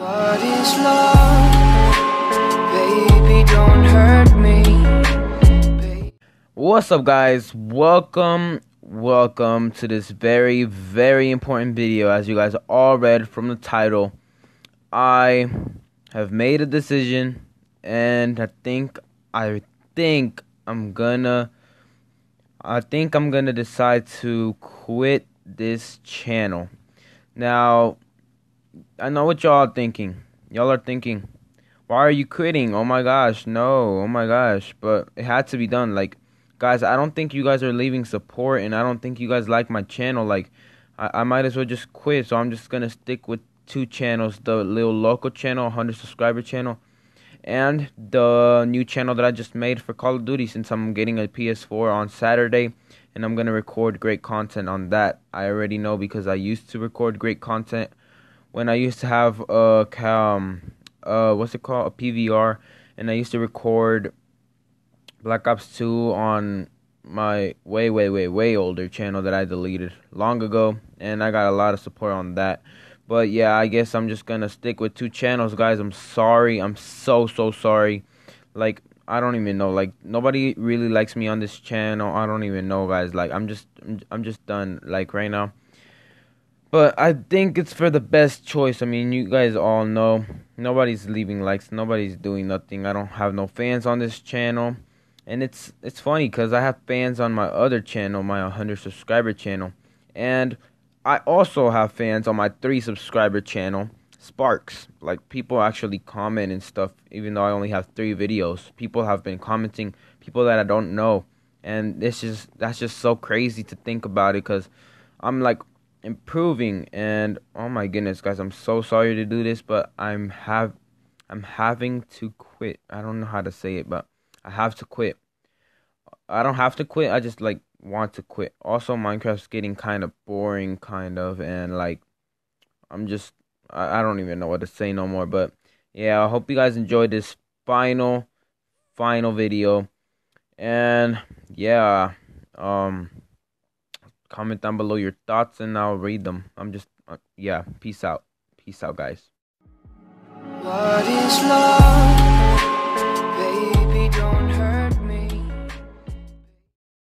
What is love? Baby, don't hurt me. What's up, guys? Welcome, welcome to this very, very important video. As you guys all read from the title, I have made a decision, and I think, I think I'm gonna, I think I'm gonna decide to quit this channel. Now, I know what y'all thinking. Y'all are thinking, why are you quitting? Oh my gosh, no. Oh my gosh. But it had to be done. Like, guys, I don't think you guys are leaving support, and I don't think you guys like my channel. Like, I, I might as well just quit. So I'm just gonna stick with two channels: the little local channel, 100 subscriber channel, and the new channel that I just made for Call of Duty. Since I'm getting a PS4 on Saturday, and I'm gonna record great content on that. I already know because I used to record great content when I used to have a um uh what's it called a PVR and I used to record Black Ops 2 on my way way way way older channel that I deleted long ago and I got a lot of support on that. But yeah, I guess I'm just to stick with two channels, guys. I'm sorry. I'm so so sorry. Like I don't even know. Like nobody really likes me on this channel. I don't even know, guys. Like I'm just I'm just done like right now. But I think it's for the best choice. I mean, you guys all know nobody's leaving likes, nobody's doing nothing. I don't have no fans on this channel. And it's it's funny cuz I have fans on my other channel, my 100 subscriber channel. And I also have fans on my 3 subscriber channel, Sparks. Like people actually comment and stuff even though I only have 3 videos. People have been commenting, people that I don't know. And this is that's just so crazy to think about it cuz I'm like improving and oh my goodness guys i'm so sorry to do this but i'm have i'm having to quit. I don't know how to say it but i have to quit. I don't have to quit i just like want to quit. Also minecraft's getting kind of boring kind of and like i'm just I, I don't even know what to say no more but yeah i hope you guys enjoyed this final final video. And yeah um comment down below your thoughts and I'll read them. I'm just, uh, yeah, peace out. Peace out, guys. What is love?